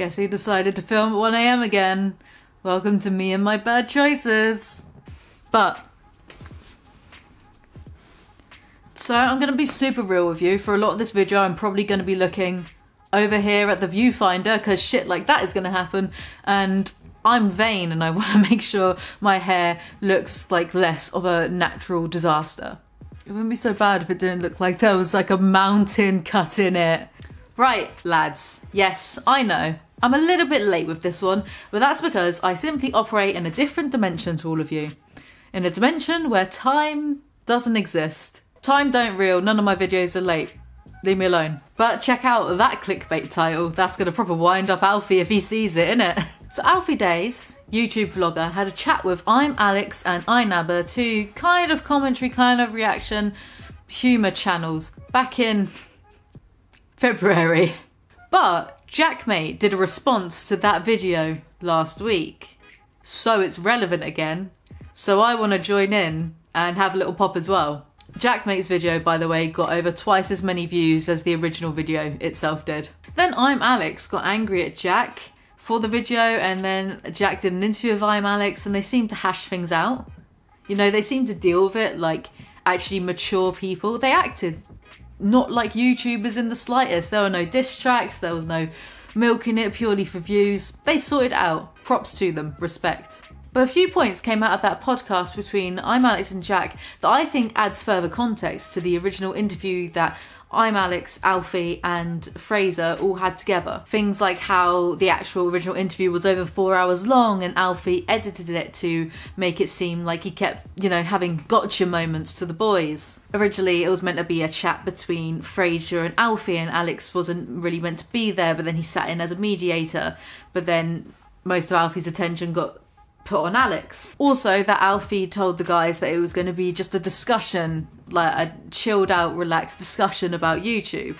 Guess he decided to film at 1am again? Welcome to me and my bad choices. But. So I'm going to be super real with you. For a lot of this video, I'm probably going to be looking over here at the viewfinder because shit like that is going to happen. And I'm vain and I want to make sure my hair looks like less of a natural disaster. It wouldn't be so bad if it didn't look like there was like a mountain cut in it. Right, lads. Yes, I know. I'm a little bit late with this one, but that's because I simply operate in a different dimension to all of you. In a dimension where time doesn't exist. Time don't reel, none of my videos are late. Leave me alone. But check out that clickbait title. That's gonna proper wind up Alfie if he sees it, innit? So Alfie Deyes, YouTube vlogger, had a chat with I'm Alex and I iNabber, two kind of commentary, kind of reaction, humour channels back in February. But JaackMaate did a response to that video last week. So it's relevant again. So I want to join in and have a little pop as well. JaackMaate's video, by the way, got over twice as many views as the original video itself did. Then I'm Alex got angry at Jack for the video and then Jack did an interview with I'm Alex and they seemed to hash things out. You know, they seemed to deal with it like actually mature people. They acted not like YouTubers in the slightest. There were no diss tracks, there was no milking it purely for views. They sorted out. Props to them, respect. But a few points came out of that podcast between I'm Alex and Jack that I think adds further context to the original interview that I'm Alex, Alfie, and Fraser all had together. Things like how the actual original interview was over four hours long and Alfie edited it to make it seem like he kept, you know, having gotcha moments to the boys. Originally, it was meant to be a chat between Fraser and Alfie, and Alex wasn't really meant to be there, but then he sat in as a mediator. But then most of Alfie's attention got put on Alex. Also, that Alfie told the guys that it was going to be just a discussion, like a chilled out, relaxed discussion about YouTube.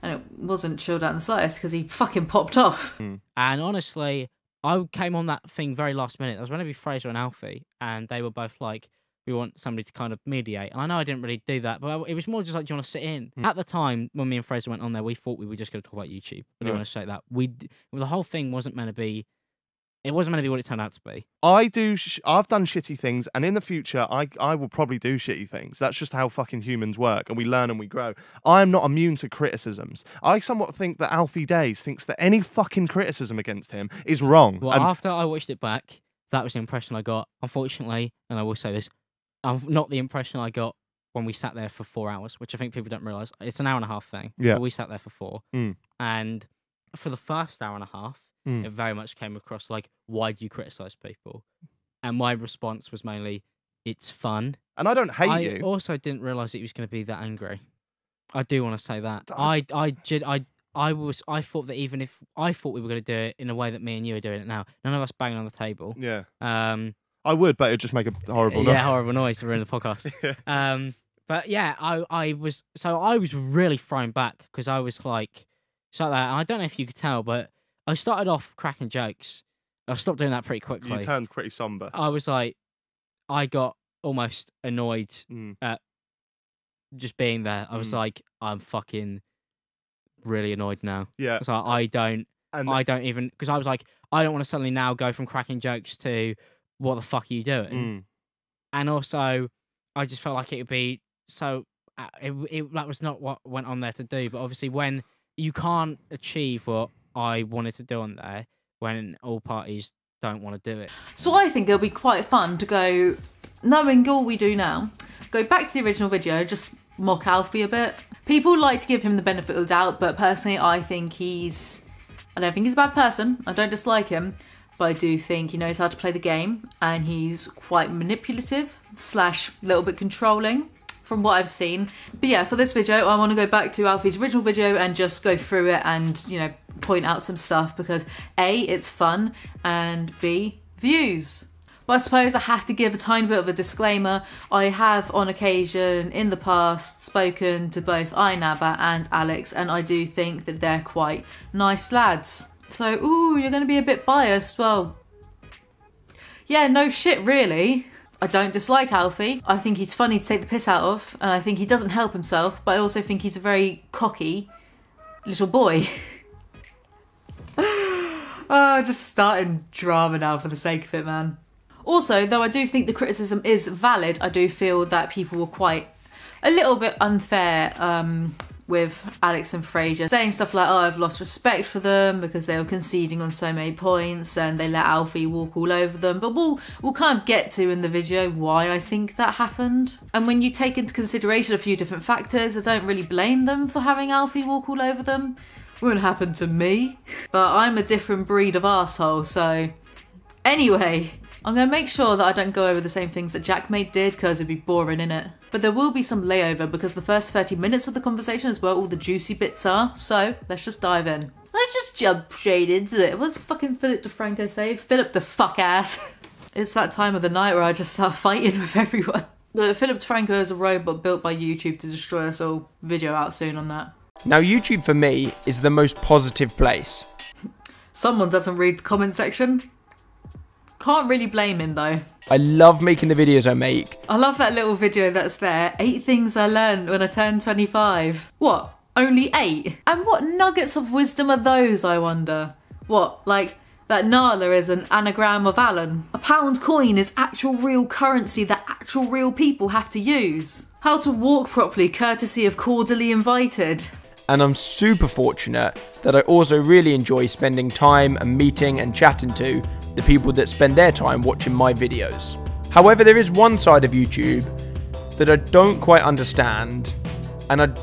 And it wasn't chilled out in the slightest because he fucking popped off. Hmm. And honestly, I came on that thing very last minute. I was going to be Fraser and Alfie, and they were both like, we want somebody to kind of mediate. And I know I didn't really do that, but it was more just like, do you want to sit in? Hmm. At the time, when me and Fraser went on there, we thought we were just going to talk about YouTube. I didn't Yeah. want to say that. We d- the whole thing wasn't meant to be. It wasn't meant to be what it turned out to be. I do. Sh- I've done shitty things, and in the future, I I will probably do shitty things. That's just how fucking humans work, and we learn and we grow. I am not immune to criticisms. I somewhat think that Alfie Deyes thinks that any fucking criticism against him is wrong. Well, and after I watched it back, that was the impression I got. Unfortunately, and I will say this, I'm not the impression I got when we sat there for four hours, which I think people don't realize. It's an hour and a half thing. Yeah. But we sat there for four, Mm. and for the first hour and a half, Mm. it very much came across like, "Why do you criticize people?" And my response was mainly, "It's fun." and I don't hate I you. also didn't realize it was going to be that angry. I do want to say that. I I, I, did, I, I was, I thought that even if I thought we were going to do it in a way that me and you are doing it now, none of us banging on the table. yeah, Um, I would, but it'd just make a horrible yeah, noise. horrible noise to ruin the podcast. Um, but yeah, I, I was, so I was really thrown back because I was like, so that, and I don't know if you could tell, but I started off cracking jokes. I stopped doing that pretty quickly. You turned pretty somber. I was like, I got almost annoyed Mm. just being there. I was Mm. like, I'm fucking really annoyed now. Yeah, So I don't, and I don't even, because I was like, I don't want to suddenly now go from cracking jokes to what the fuck are you doing? mm, And also, I just felt like it would be so. uh, It, it that was not what went on there to do. But obviously, when you can't achieve what I wanted to do on there, when all parties don't want to do it, So I think it'll be quite fun to go, knowing all we do now, go back to the original video, just mock Alfie a bit. People like to give him the benefit of the doubt, but personally, I think he's. I don't think he's a bad person. I don't dislike him, but I do think he knows how to play the game, and he's quite manipulative slash a little bit controlling. From what I've seen. But yeah, for this video, I want to go back to Alfie's original video and just go through it and, you know, point out some stuff because A, it's fun, and B, views. But I suppose I have to give a tiny bit of a disclaimer. I have, on occasion in the past, spoken to both iNabber and Alex, and I do think that they're quite nice lads. So, ooh, you're going to be a bit biased. Well, yeah, no shit, really. I don't dislike Alfie. I think he's funny to take the piss out of, and I think he doesn't help himself, but I also think he's a very cocky little boy. Oh, just starting drama now for the sake of it, man. Also, though I do think the criticism is valid, I do feel that people were quite a little bit unfair um, with Alex and Fraser, saying stuff like, "Oh, I've lost respect for them because they were conceding on so many points and they let Alfie walk all over them." But we'll we'll kind of get to in the video why I think that happened. And when you take into consideration a few different factors, I don't really blame them for having Alfie walk all over them. Wouldn't happen to me, but I'm a different breed of asshole. So anyway. I'm to make sure that I don't go over the same things that JaackMaate did because it'd be boring, innit? But there will be some layover because the first 30 minutes of the conversation is where all the juicy bits are. So let's just dive in. Let's just jump straight into it. What's fucking Philip DeFranco say? Philip the fuck ass. it's that time of the night where I just start fighting with everyone. The Philip DeFranco is a robot built by YouTube to destroy us all. Video out soon on that. Now, YouTube for me is the most positive place. Someone doesn't read the comment section. Can't really blame him though. I love making the videos I make. I love that little video that's there. Eight things I learned when I turned 25. What? Only eight? And what nuggets of wisdom are those, I wonder? What, like that Nala is an anagram of Alan? A pound coin is actual real currency that actual real people have to use? How to walk properly, courtesy of cordially invited? And I'm super fortunate that I also really enjoy spending time and meeting and chatting to the people that spend their time watching my videos. However, there is one side of YouTube that I don't quite understand, and I'm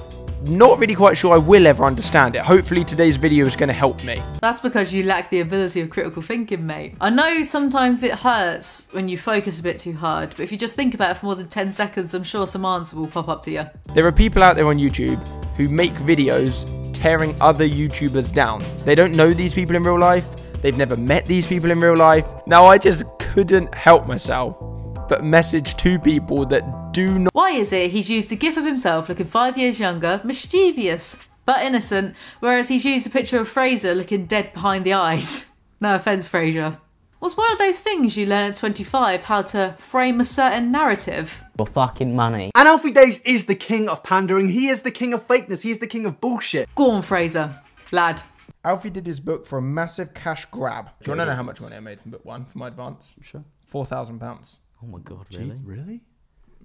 not really quite sure I will ever understand it. Hopefully, today's video is going to help me. That's because you lack the ability of critical thinking, mate. I know sometimes it hurts when you focus a bit too hard, but if you just think about it for more than 10 seconds, I'm sure some answer will pop up to you. There are people out there on YouTube who make videos tearing other YouTubers down. They don't know these people in real life, they've never met these people in real life. Now, I just couldn't help myself but message two people that do not. Why is it he's used a gif of himself looking five years younger, mischievous, but innocent, whereas he's used a picture of Fraser looking dead behind the eyes? No offence, Fraser. Was one of those things you learn at 25 how to frame a certain narrative? For fucking money. And Alfie Deyes is the king of pandering. He is the king of fakeness. He is the king of bullshit. Go on, Fraser. Lad. Alfie did his book for a massive cash grab. Do you want to know how much money I made from book one for my advance? Sure. Four thousand pounds. Oh my god, really? Jeez, really?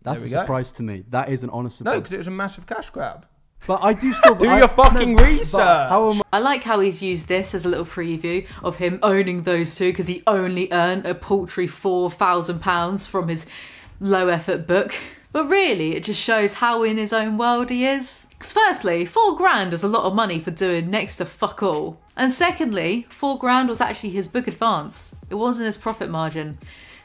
That's There a we go. surprise to me. That is an honest No, surprise. because it was a massive cash grab. but I do still Do I- your fucking but research. How am I like how he's used this as a little preview of him owning those two because he only earned a paltry £4,000 from his low effort book. But really, it just shows how in his own world he is. Because, firstly, four grand is a lot of money for doing next to fuck all. And secondly, four grand was actually his book advance, it wasn't his profit margin.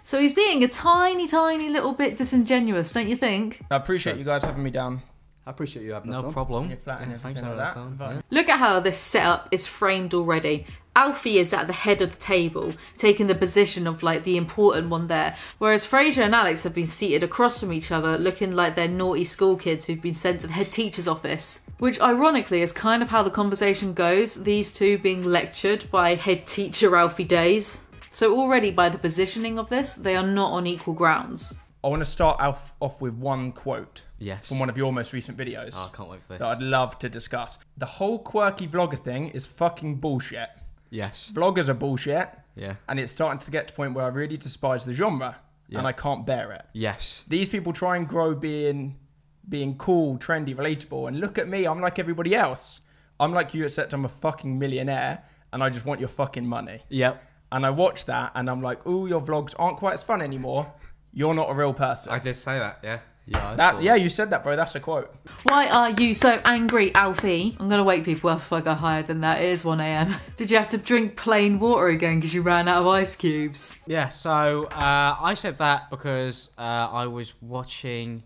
So he's being a tiny, tiny little bit disingenuous, don't you think? I appreciate you guys having me down. I appreciate you having us No problem. You're flat and Yeah, thanks for like having that. us. Look at how this setup is framed already. Alfie is at the head of the table, taking the position of like the important one there, whereas Fraser and Alex have been seated across from each other, looking like they're naughty school kids who've been sent to the head teacher's office. Which ironically is kind of how the conversation goes, these two being lectured by head teacher Alfie Deyes. So already by the positioning of this, they are not on equal grounds. I want to start off, off with one quote Yes. from one of your most recent videos Oh, I can't wait for this. that I'd love to discuss. The whole quirky vlogger thing is fucking bullshit. Yes. Vloggers are bullshit, Yeah. and it's starting to get to the point where I really despise the genre, Yeah. and I can't bear it. Yes. These people try and grow being being cool, trendy, relatable, and look at me, I'm like everybody else. I'm like you, except I'm a fucking millionaire, and I just want your fucking money. Yep. And I watch that, and I'm like, ooh, your vlogs aren't quite as fun anymore. You're not a real person. I did say that, yeah. Yeah, That, yeah, you said that, bro. That's a quote. Why are you so angry, Alfie? I'm gonna wake people up if I go higher than that. It is 1am. Did you have to drink plain water again because you ran out of ice cubes? Yeah, so uh, I said that because uh, I was watching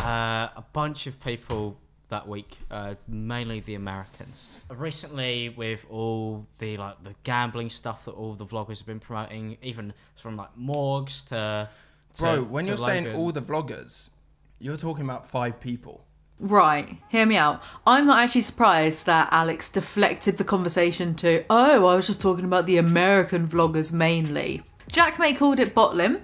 uh, a bunch of people that week, uh, mainly the Americans. Recently, with all the like the gambling stuff that all the vloggers have been promoting, even from like Morgz to, to Bro, when to you're saying all the vloggers, you're talking about five people. Right, hear me out. I'm not actually surprised that Alex deflected the conversation to, oh, I was just talking about the American vloggers mainly. Jack May called it botlim,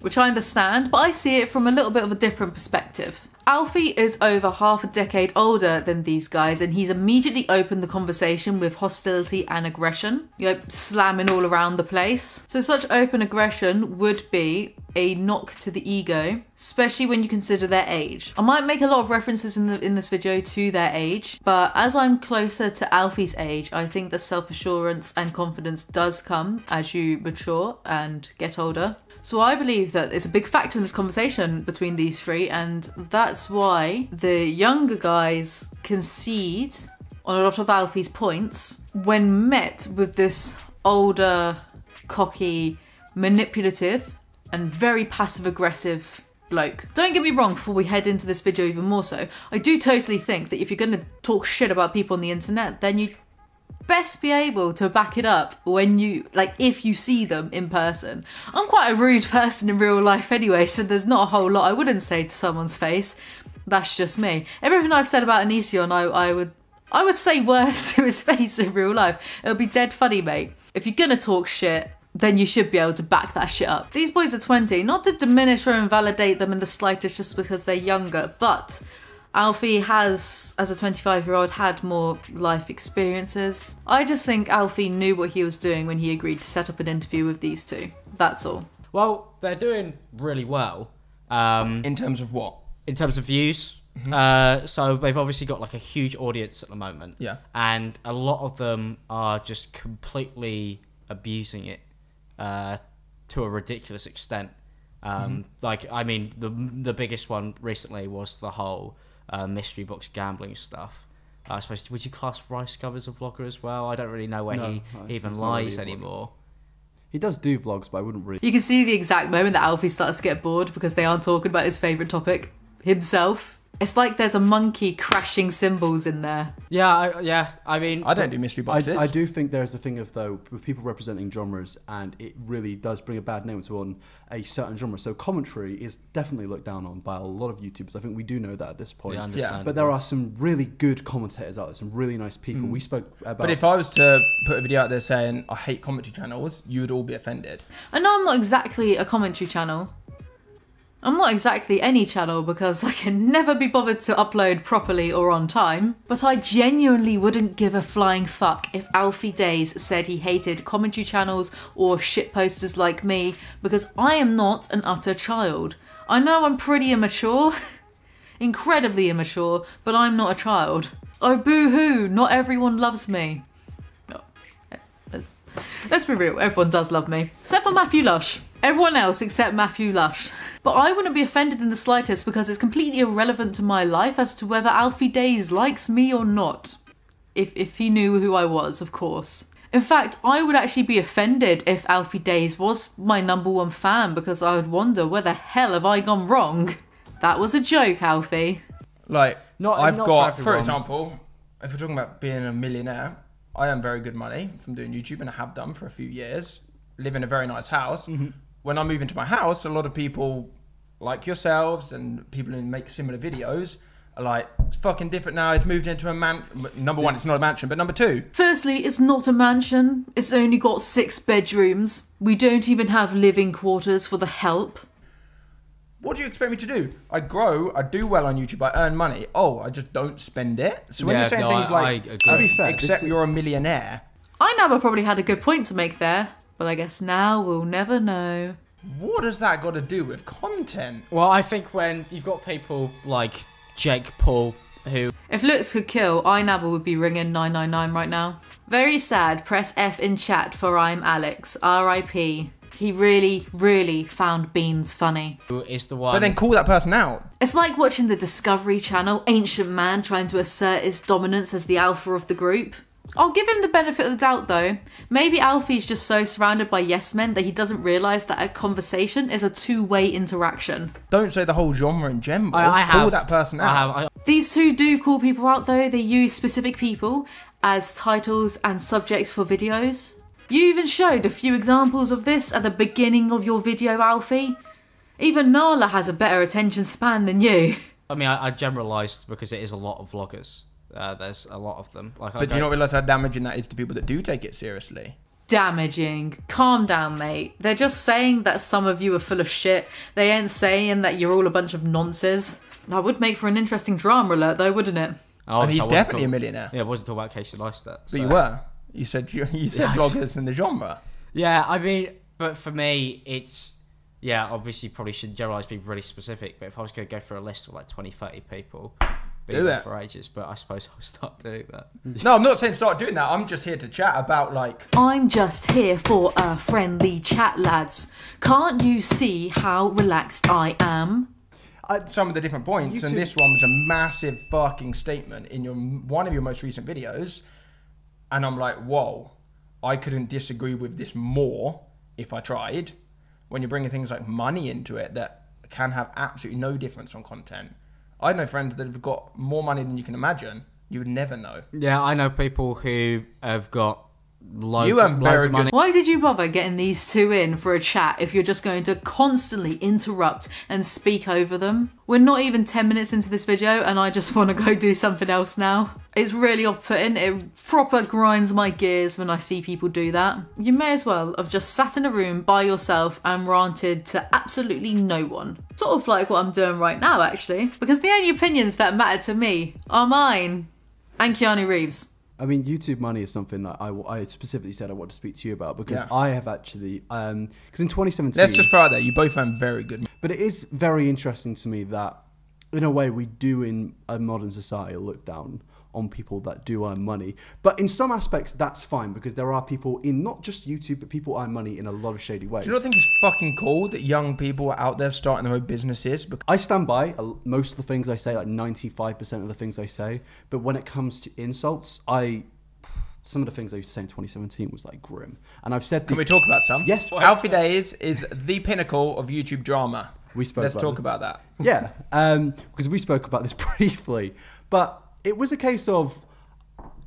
which I understand, but I see it from a little bit of a different perspective. Alfie is over half a decade older than these guys, and he's immediately opened the conversation with hostility and aggression, you know, slamming all around the place. So, such open aggression would be a knock to the ego, especially when you consider their age. I might make a lot of references in the in this video to their age, but as I'm closer to Alfie's age, I think that self-assurance and confidence does come as you mature and get older. So I believe that it's a big factor in this conversation between these three, and that's why the younger guys concede on a lot of Alfie's points when met with this older, cocky, manipulative, and very passive aggressive bloke. Don't get me wrong before we head into this video even more so. I do totally think that if you're to talk shit about people on the internet, then you best be able to back it up when you like if you see them in person. I'm quite a rude person in real life anyway, so there's not a whole lot I wouldn't say to someone's face. That's just me. Everything I've said about Onision, I, I would I would say worse to his face in real life. It would be dead funny, mate. If you're gonna talk shit, then you should be able to back that shit up. These boys are 20, not to diminish or invalidate them in the slightest just because they're younger, but Alfie has, as a 25 year old, had more life experiences. I just think Alfie knew what he was doing when he agreed to set up an interview with these two. That's all. Well, they're doing really well um, In terms of what? in terms of views. Uh, so they've obviously got like a huge audience at the moment. Yeah. And a lot of them are just completely abusing it uh, to a ridiculous extent. Um, Like, I mean, the the biggest one recently was the whole uh, mystery box gambling stuff. I suppose would you class RiceGum as a vlogger as well? I don't really know where No, he no, even he's really lies anymore. He does do vlogs, but I wouldn't really. You can see the exact moment that Alfie starts to get bored because they aren't talking about his favourite topic, himself. It's like there's a monkey crashing cymbals in there. Yeah, I, yeah. I mean, I don't do mystery I, boxes. I do think there's a thing of though with people representing genres, and it really does bring a bad name to on a certain genre. So commentary is definitely looked down on by a lot of YouTubers. I think we do know that at this point. we understand. But there are some really good commentators out there, some really nice people. Hmm. We spoke about. But if I was to put a video out there saying I hate commentary channels, you would all be offended. I know I'm not exactly a commentary channel. I'm not exactly any channel because I can never be bothered to upload properly or on time, but I genuinely wouldn't give a flying fuck if Alfie Deyes said he hated commentary channels or shit posters like me because I am not an utter child. I know I'm pretty immature, incredibly immature, but I'm not a child. Oh boo hoo, not everyone loves me. Oh, let's, let's be real, everyone does love me. Except for Matthew Lush. Everyone else except Matthew Lush. But I wouldn't be offended in the slightest because it's completely irrelevant to my life as to whether Alfie Deyes likes me or not. If, if he knew who I was, of course. In fact, I would actually be offended if Alfie Deyes was my number one fan because I would wonder where the hell have I gone wrong? That was a joke, Alfie. Like, Not- I've not got, for, everyone. example, if we're talking about being a millionaire, I earn very good money from doing YouTube, and I have done for a few years. Live in a very nice house. Mm-hmm. When I move into my house, a lot of people like yourselves and people who make similar videos are like, it's fucking different now. It's moved into a man. Number one, it's not a mansion, but number two, Firstly, it's not a mansion. It's only got six bedrooms. We don't even have living quarters for the help. what do you expect me to do? I grow, I do well on YouTube, I earn money. Oh, I just don't spend it. So when Yeah, you're saying no, things I- like, I agree. To be fair, except this- you're a millionaire, I never probably had a good point to make there, but I guess now we'll never know. what has that got to do with content? well, I think when you've got people like Jake Paul who If looks could kill, iNabber would be ringing 999 right now. Very sad. Press F in chat for I'm Alex. R.I.P. He really, really found Beans funny. who is the one. But then call that person out. It's like watching the Discovery Channel, ancient man trying to assert his dominance as the alpha of the group. I'll give him the benefit of the doubt though. Maybe Alfie's just so surrounded by yes men that he doesn't realise that a conversation is a two way interaction. Don't say the whole genre in general. I, I Call have that person I out. have. I, These two do call people out though, they use specific people as titles and subjects for videos. You even showed a few examples of this at the beginning of your video, Alfie. Even Nala has a better attention span than you. I mean, I, I generalised because it is a lot of vloggers. Uh, there's a lot of them. Like, I But do you don't- realise how damaging that is to people that do take it seriously? damaging. Calm down, mate. They're just saying that some of you are full of shit. They ain't saying that you're all a bunch of nonces. That would make for an interesting drama alert, though, wouldn't it? Oh, and he's I wasn't definitely a millionaire. Yeah, I wasn't talking about Casey Neistat. But you were. You said you, you said Yeah. bloggers in the genre. Yeah, I mean, but for me, it's yeah. Obviously, probably should generalize, be really specific. But if I was going to go for a list of like 20, 30 people, be Do there it. for ages. But I suppose I'll start doing that. No, I'm not saying start doing that. I'm just here to chat about like I'm just here for a friendly chat, lads. Can't you see how relaxed I am? Uh, some of the different points, YouTube- and this one was a massive fucking statement in your one of your most recent videos, and I'm like, whoa, I couldn't disagree with this more if I tried. When you're bringing things like money into it that can have absolutely no difference on content, I know friends that have got more money than you can imagine. You would never know. Yeah, I know people who have got loads, You earn loads very of money. Why did you bother getting these two in for a chat if you're just going to constantly interrupt and speak over them? We're not even 10 minutes into this video and I just want to go do something else now. It's really off putting. It proper grinds my gears when I see people do that. You may as well have just sat in a room by yourself and ranted to absolutely no one. Sort of like what I'm doing right now, actually. Because the only opinions that matter to me are mine and Keanu Reeves. I mean, YouTube money is something that I, I specifically said I want to speak to you about because Yeah. I have actually, um, because in 2017, Let's just throw out there. You both earn very good. but it is very interesting to me that, in a way, we do in a modern society look down on people that do earn money. But in some aspects, that's fine because there are people in not just YouTube, but people earn money in a lot of shady ways. Do you not think it's fucking cool that young people are out there starting their own businesses? I stand by uh, most of the things I say, like 95% of the things I say. But when it comes to insults, I some of the things I used to say in 2017 was like grim. And I've said Can we talk about some? Yes. Alfie Deyes is the pinnacle of YouTube drama. We spoke Let's about talk this. about that. yeah, um, because we spoke about this briefly, but it was a case of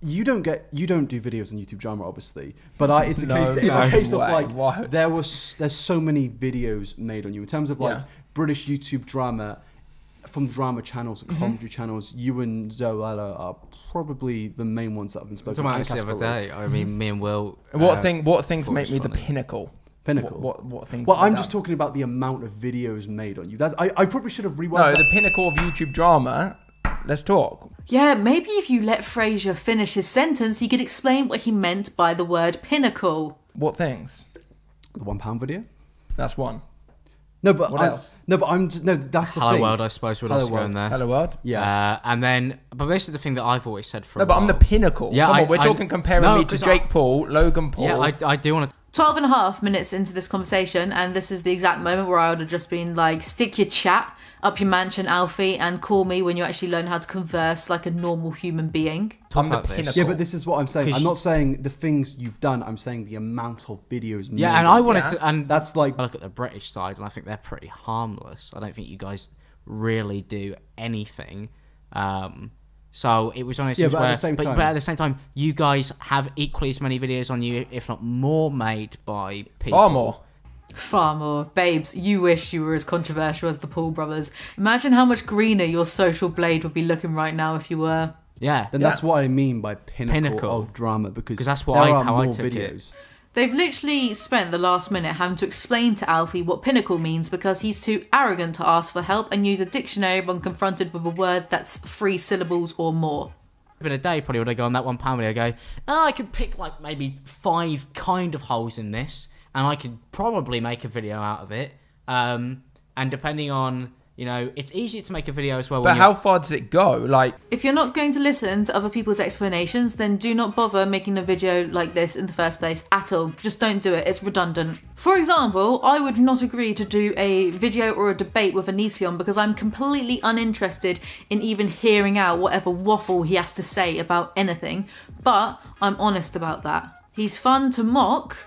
you don't get you don't do videos on YouTube drama, obviously, but I, it's a No case it's a fucking case of like Why? there was there's so many videos made on you in terms of like Yeah. British YouTube drama from drama channels Mm-hmm. channels. You and Zoella are probably the main ones that have been spoken Talking about and this the other Casper day. I mean, me and Will. What uh, thing? What things make was me the pinnacle? Pinnacle. What? What, what things? Well, have I'm I just talking about the amount of videos made on you. That's, I, I probably should have rewound No, that. the pinnacle of YouTube drama. Let's talk. Yeah, maybe if you let Fraser finish his sentence, he could explain what he meant by the word pinnacle. What things? the one pound video. That's one. No, but What I'm, else? No, but I'm just no. That's the Hello thing. World, I suppose, would Hello also go in World. there. Hello world. Yeah. Uh, and then, but this is the thing that I've always said for. No, a but I'm the pinnacle. Yeah, Come I- on, we're I- talking comparing no, me to Jake I- Paul, Logan Paul. Yeah, I, I do want to 12 and a half minutes into this conversation, and this is the exact moment where I would have just been like, stick your chat up your mansion, Alfie, and call me when you actually learn how to converse like a normal human being. I'm the pinnacle. yeah, but this is what I'm saying. I'm you- not saying the things you've done. I'm saying the amount of videos. made Yeah, and I you. wanted Yeah. to. And That's like I look at the British side, and I think they're pretty harmless. I don't think you guys really do anything. Um, so it was one of Yeah, things but at the same but, time- but at the same time, you guys have equally as many videos on you, if not more, made by people. Far more. Far more. Babes, you wish you were as controversial as the Paul brothers. Imagine how much greener your social blade would be looking right now if you were. Yeah, Then Yeah. that's what I mean by pinnacle, Pinnacle. of drama because that's what there I- are how I more took it. They've literally spent the last minute having to explain to Alfie what pinnacle means because he's too arrogant to ask for help and use a dictionary when confronted with a word that's three syllables or more. been a day probably would I go on that one pound video go, oh, I could pick like maybe five kind of holes in this and I could probably make a video out of it. Um, and depending on, you know, it's easier to make a video as well. But how far does it go? Like, If you're not going to listen to other people's explanations, then do not bother making a video like this in the first place at all. Just don't do it, it's redundant. For example, I would not agree to do a video or a debate with Onision because I'm completely uninterested in even hearing out whatever waffle he has to say about anything, but I'm honest about that. He's fun to mock,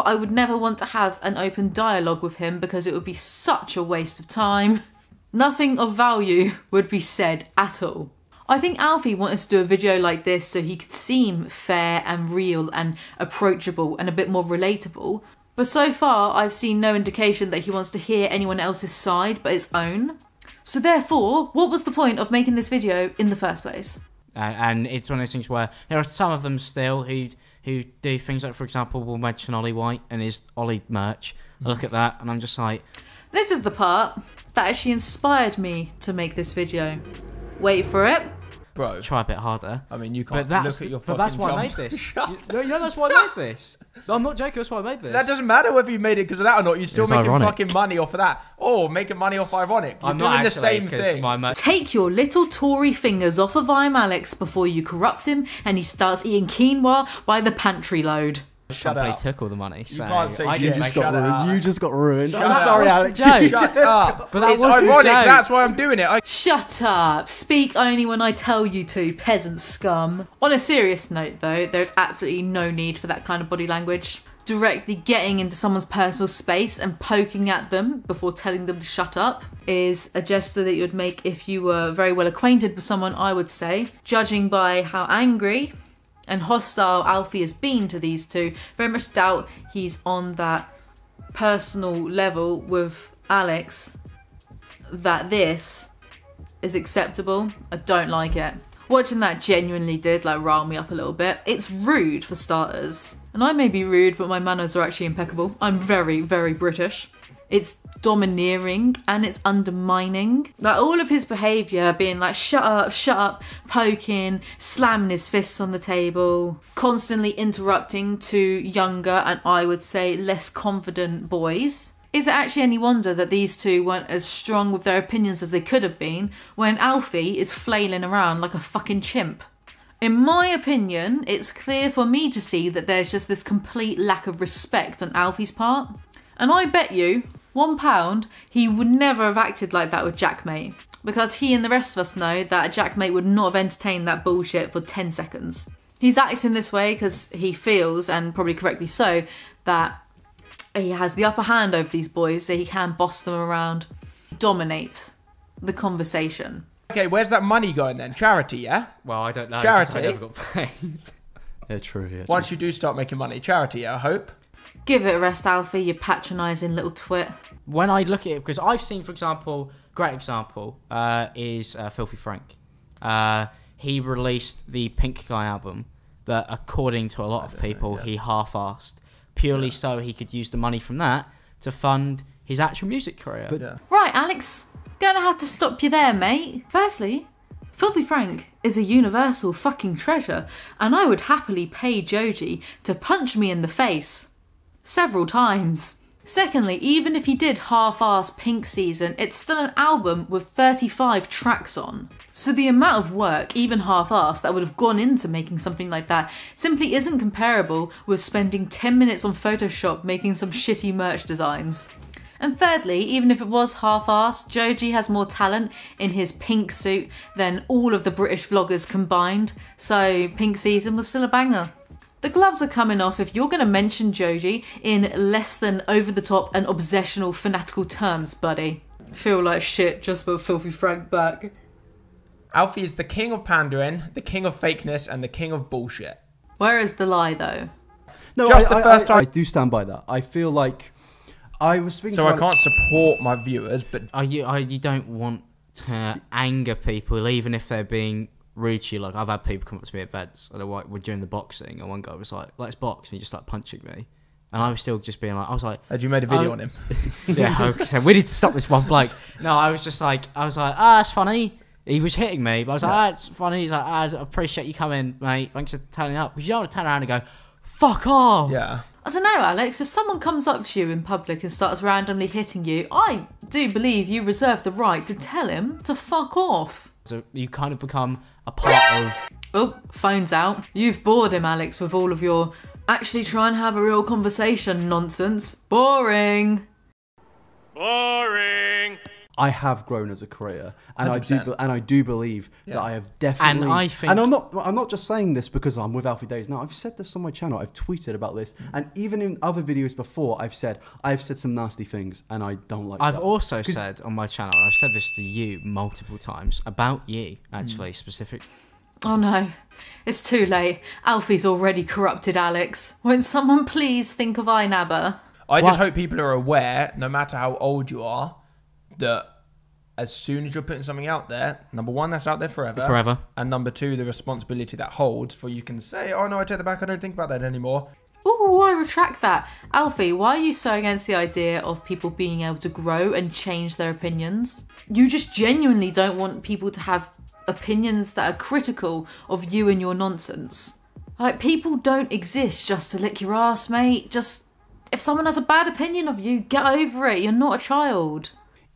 but I would never want to have an open dialogue with him because it would be such a waste of time. Nothing of value would be said at all. I think Alfie wanted to do a video like this so he could seem fair and real and approachable and a bit more relatable. But so far, I've seen no indication that he wants to hear anyone else's side but his own. So therefore, what was the point of making this video in the first place? and, and it's one of those things where there are some of them still who who do things like, for example, we'll mention Ollie White and his Ollie merch. I look at that and I'm just like, This is the part that actually inspired me to make this video. Wait for it. Bro, Try a bit harder. I mean, you can't that's look at your but that's why I made this. you, no, you know that's why I made this. No, I'm not joking. That's why I made this. That doesn't matter whether you made it because of that or not. You're still It's making ironic. fucking money off of that. Or making money off ironic. You're I'm doing not the same thing. My mo- Take your little Tory fingers off of I'm Alex before you corrupt him and he starts eating quinoa by the pantry load. Shut company up. took all the money. So can't say I shit. You just Shut got up. ruined. You just got ruined. I'm up. sorry, Alex. the You joke? just- Shut up. But that it's was ironic. That's why I'm doing it. I Shut up! Speak only when I tell you to, peasant scum. On a serious note, though, there's absolutely no need for that kind of body language. Directly getting into someone's personal space and poking at them before telling them to shut up is a gesture that you would make if you were very well acquainted with someone, I would say. Judging by how angry and hostile Alfie has been to these two, very much doubt he's on that personal level with Alex that this is acceptable. I don't like it. Watching that genuinely did like rile me up a little bit. It's rude for starters. And I may be rude, but my manners are actually impeccable. I'm very, very British. It's domineering and it's undermining. Like all of his behaviour being like, shut up, shut up, poking, slamming his fists on the table, constantly interrupting to younger and I would say less confident boys. Is it actually any wonder that these two weren't as strong with their opinions as they could have been when Alfie is flailing around like a fucking chimp? In my opinion, it's clear for me to see that there's just this complete lack of respect on Alfie's part. And I bet you, one pound, he would never have acted like that with JaackMaate. Because he and the rest of us know that a JaackMaate would not have entertained that bullshit for 10 seconds. He's acting this way because he feels, and probably correctly so, that he has the upper hand over these boys so he can boss them around, dominate the conversation. Okay, where's that money going then? Charity, yeah? Well, I don't know. Charity. I never got paid. Yeah, true. Yeah, Once you do start making money, charity, I hope. Give it a rest, Alfie, you patronising little twit. when I look at it, because I've seen, for example, great example uh, is uh, Filthy Frank. Uh, he released the Pink Guy album that, according to a lot of people, he half-assed purely so he could use the money from that to fund his actual music career. But- Yeah. Right, Alex, gonna have to stop you there, mate. Firstly, Filthy Frank is a universal fucking treasure, and I would happily pay Joji to punch me in the face. Several times. Secondly, even if he did half ass Pink Season, it's still an album with 35 tracks on. So the amount of work, even half assed, that would have gone into making something like that simply isn't comparable with spending 10 minutes on Photoshop making some shitty merch designs. And thirdly, even if it was half assed, Joji has more talent in his pink suit than all of the British vloggers combined, so Pink Season was still a banger. The gloves are coming off if you're going to mention Joji in less than over the top and obsessional fanatical terms, buddy. Feel like shit just for Filthy Frank back. Alfie is the king of pandering, the king of fakeness, and the king of bullshit. Where is the lie though? No, Just I, the I- first I- time- I do stand by that. I feel like I was speaking. So to I can't support my viewers, but Are you, are, you don't want to anger people, even if they're being rude to you. Like, I've had people come up to me at events and they're like, we're doing the boxing, and one guy was like, let's box, and he just like punching me. And I was still just being like, I was like, had you made a video Oh. on him? yeah, okay, so we need to stop this one bloke. No, I was just like, I was like, ah, that's funny. He was hitting me, but I was like, ah, it's funny. He's like, ah, I appreciate you coming, mate. Thanks for turning up. Because you don't want to turn around and go, fuck off. Yeah. I don't know, Alex. If someone comes up to you in public and starts randomly hitting you, I do believe you reserve the right to tell him to fuck off. So you kind of become a part of. Oh, phone's out. You've bored him, Alex, with all of your actually try and have a real conversation nonsense. Boring. Boring. I have grown as a career, and I do, 100%. be- and I do believe that I have definitely. And I think- and I'm not, I'm not just saying this because I'm with Alfie Deyes now. I've said this on my channel. I've tweeted about this, Mm. and even in other videos before, I've said I've said some nasty things, and I don't like. I've that. also said on my channel, I've said this to you multiple times about you, actually, specific. Oh no, it's too late. Alfie's already corrupted Alex. Won't someone please think of iNabber? I just hope people are aware, no matter how old you are, that as soon as you're putting something out there, number one, that's out there forever. Forever. And number two, the responsibility that holds for you can say, oh no, I take that back, I don't think about that anymore. Oh, I retract that. Alfie, why are you so against the idea of people being able to grow and change their opinions? You just genuinely don't want people to have opinions that are critical of you and your nonsense. Like, people don't exist just to lick your ass, mate. Just, if someone has a bad opinion of you, get over it. You're not a child.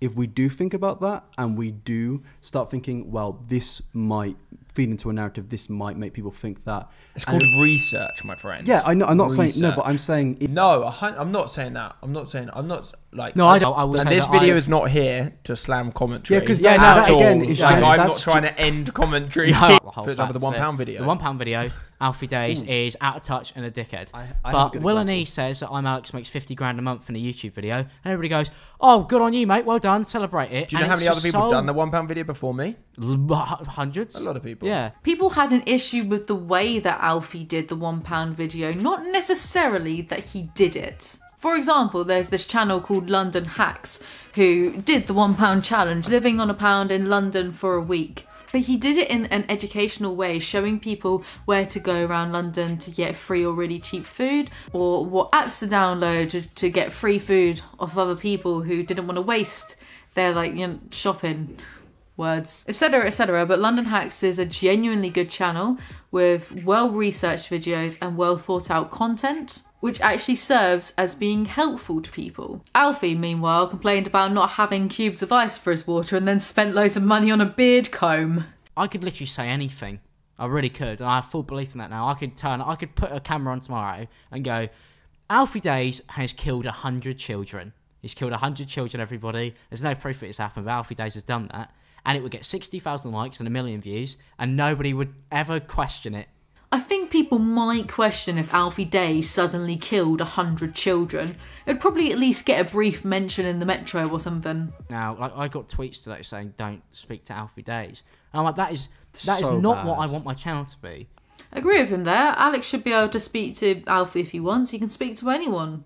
If we do think about that and we do start thinking, well, this might feed into a narrative, this might make people think that. It's called research, my friend. Yeah, I know. I'm not saying no, but I'm saying if, No, I'm not saying that. I'm not saying. I'm not like. No, I don't. I will And say this video I've- is not here to slam commentary. Yeah, 'cause that- at that all. again is like, I'm not trying to end commentary. No, For example, the one pound video. The one pound video, Alfie Deyes is out of touch and a dickhead. I- I have a but good Will and. E says that I'm Alex makes fifty grand a month in a YouTube video, and everybody goes, "Oh, good on you, mate. Well done. Celebrate it." Do you know And how many other just people have so- done the one pound video before me? L- Hundreds. A lot of people. Yeah. People had an issue with the way that Alfie did the one pound video, not necessarily that he did it. For example, there's this channel called London Hacks who did the one pound challenge, living on a pound in London for a week. But he did it in an educational way, showing people where to go around London to get free or really cheap food, or what apps to download to, get free food off other people who didn't want to waste their like you know shopping words, etc., etc. But London Hacks is a genuinely good channel with well researched videos and well thought out content, which actually serves as being helpful to people. Alfie, meanwhile, complained about not having cubes of ice for his water and then spent loads of money on a beard comb. I could literally say anything. I really could, and I have full belief in that now. I could turn, I could put a camera on tomorrow and go, Alfie Deyes has killed a hundred children. He's killed a hundred children. Everybody, there's no proof that it's happened, but Alfie Deyes has done that, and it would get sixty thousand likes and a million views, and nobody would ever question it. I think people might question if Alfie Day suddenly killed a hundred children. It'd probably at least get a brief mention in the Metro or something. Now, like I got tweets today saying, "Don't speak to Alfie Deyes," and I'm like, that is that is So not what. I want my channel to be. Agree with him there. Alex should be able to speak to Alfie if he wants. He can speak to anyone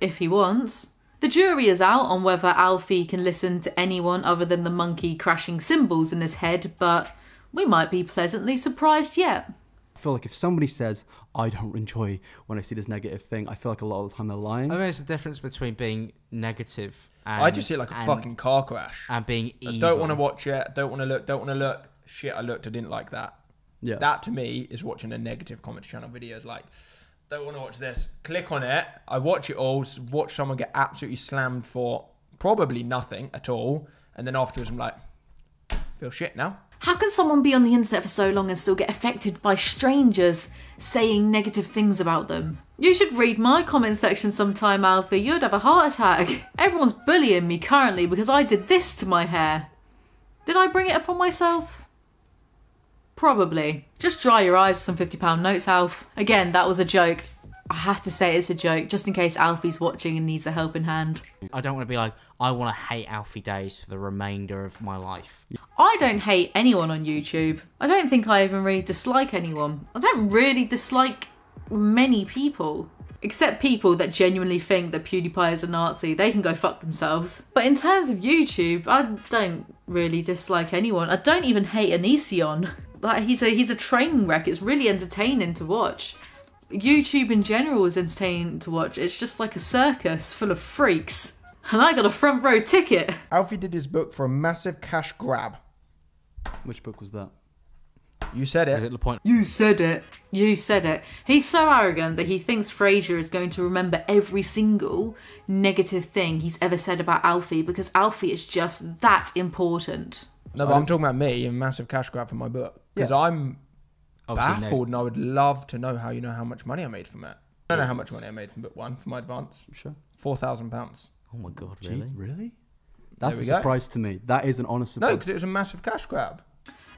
if he wants. The jury is out on whether Alfie can listen to anyone other than the monkey crashing cymbals in his head, but we might be pleasantly surprised yet. I feel like if somebody says I don't enjoy when I see this negative thing, I feel like a lot of the time they're lying. I mean, there's a difference between being negative and I just see it like a and- fucking car crash. and being evil. I don't want to watch it. Don't want to look. Don't want to look. Shit, I looked. I didn't like that. yeah. That to me is watching a negative commentary channel video. Is like, don't want to watch this. Click on it. I watch it all. Watch someone get absolutely slammed for probably nothing at all, and then afterwards I'm like, feel shit now. How can someone be on the internet for so long and still get affected by strangers saying negative things about them? You should read my comment section sometime, Alfie. You'd have a heart attack. Everyone's bullying me currently because I did this to my hair. Did I bring it upon myself? Probably. Just dry your eyes with some £50 notes, Alf. Again, that was a joke. I have to say it's a joke, just in case Alfie's watching and needs a helping hand. I don't want to be like, I want to hate Alfie Deyes for the remainder of my life. I don't hate anyone on YouTube. I don't think I even really dislike anyone. I don't really dislike many people. Except people that genuinely think that PewDiePie is a Nazi. They can go fuck themselves. But in terms of YouTube, I don't really dislike anyone. I don't even hate Onision. Like he's a he's a train wreck. It's really entertaining to watch. YouTube in general is entertaining to watch. It's just like a circus full of freaks. And I got a front row ticket. Alfie did his book for a massive cash grab. Which book was that? You said Is it. it the point? You said it. You said it. He's so arrogant that he thinks Fraser is going to remember every single negative thing he's ever said about Alfie because Alfie is just that important. No, but I'm talking about me and massive cash grab for my book because I'm Obviously, no. baffled and I would love to know how you know how much money I made from it. I don't know how much money I made from book one for my advance. Sure. Four thousand pounds. Oh my god, really? Jeez, really? That's a we go. surprise to me. That is an honest No, because it was a massive cash grab.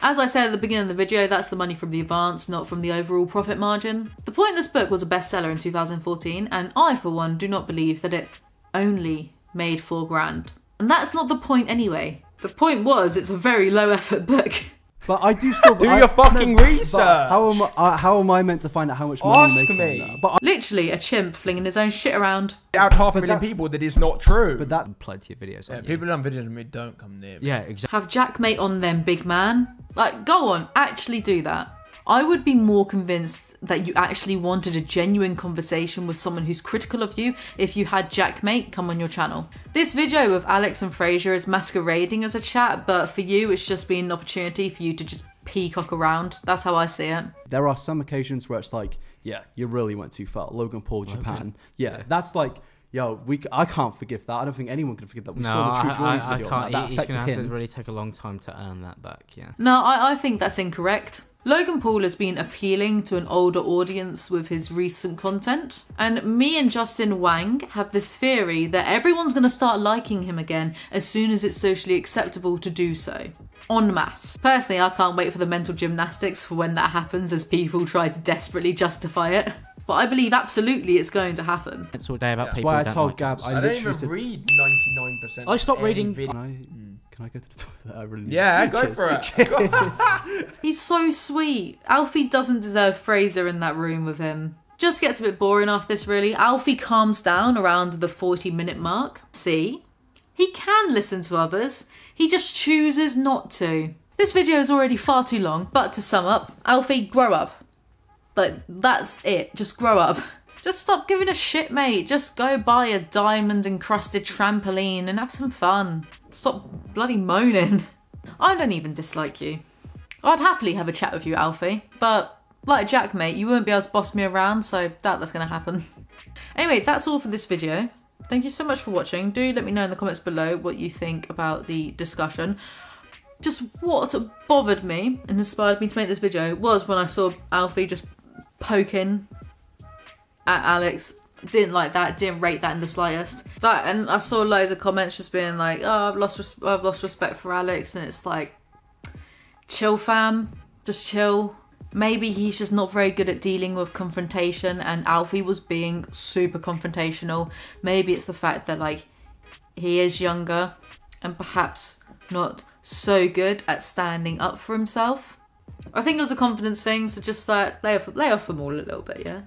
As I said at the beginning of the video, that's the money from the advance, not from the overall profit margin. The Pointless book was a bestseller in 2014, and I, for one, do not believe that it only made four grand. And that's not the point anyway. The point was, it's a very low effort book. But I do still Do I- your fucking but research. How am I? Uh, how am I meant to find out how much money Ask you make me. But I, Literally a chimp flinging his own shit around. Out half a million people that is not true. but that's Plenty of videos. yeah, people who done videos of me don't come near me. Yeah, exactly. Have JaackMaate on them, big man. Like, go on, actually do that. I would be more convinced that you actually wanted a genuine conversation with someone who's critical of you if you had JaackMaate come on your channel. This video of Alex and Fraser is masquerading as a chat, but for you, it's just been an opportunity for you to just peacock around. That's how I see it. There are some occasions where it's like, yeah, you really went too far. Logan Paul, Japan. Yeah, that's like, yo, we. c- I can't forgive that. I don't think anyone can forgive that. We no, saw the True I, Joys I, I can't. that. that He's gonna have to really take a long time to earn that back. Yeah. No, I, I think that's incorrect. Logan Paul has been appealing to an older audience with his recent content, and me and Justin Whang have this theory that everyone's going to start liking him again as soon as it's socially acceptable to do so. En masse. Personally, I can't wait for the mental gymnastics for when that happens as people try to desperately justify it. But I believe absolutely it's going to happen. It's all day about That's people. why I told like Gab. I, I, don't literally even read 99%. I stopped of any reading- video. Can I, go to the toilet? I really need to. Yeah, to- go Cheers. for it. He's so sweet. Alfie doesn't deserve Fraser in that room with him. Just gets a bit boring after this, really. Alfie calms down around the 40 minute mark. See? He can listen to others, he just chooses not to. This video is already far too long, but to sum up, Alfie, grow up. Like, that's it. Just grow up. Just stop giving a shit, mate. Just go buy a diamond encrusted trampoline and have some fun. Stop bloody moaning. I don't even dislike you. I'd happily have a chat with you, Alfie, but like Jack, mate, you won't be able to boss me around, so doubt that's going to happen. Anyway, that's all for this video. Thank you so much for watching. Do let me know in the comments below what you think about the discussion. Just what bothered me and inspired me to make this video was when I saw Alfie just poking at Alex. Didn't like that. Didn't rate that in the slightest. That and I saw loads of comments just being like, "Oh, I've lost, I've lost respect for Alex," and it's like, chill, fam. Just chill. Maybe he's just not very good at dealing with confrontation, and Alfie was being super confrontational. Maybe it's the fact that like he is younger and perhaps not so good at standing up for himself. I think it was a confidence thing, so just like lay off, lay off them all a little bit, yeah.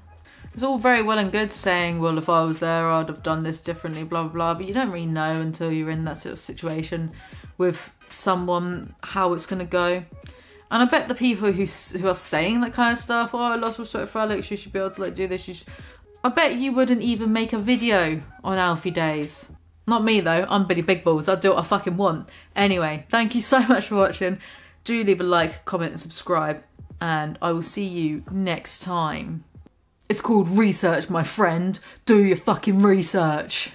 It's all very well and good saying, well, if I was there, I'd have done this differently, blah blah blah. But you don't really know until you're in that sort of situation with someone how it's gonna go. And I bet the people who who are saying that kind of stuff, oh, I lost respect for Alex, you should be able to like do this. I bet you wouldn't even make a video on Alfie Deyes. Not me though. I'm Billy Big Balls. I'll do what I fucking want. Anyway, thank you so much for watching. Do leave a like, comment, and subscribe. And I will see you next time. It's called research, my friend. Do your fucking research.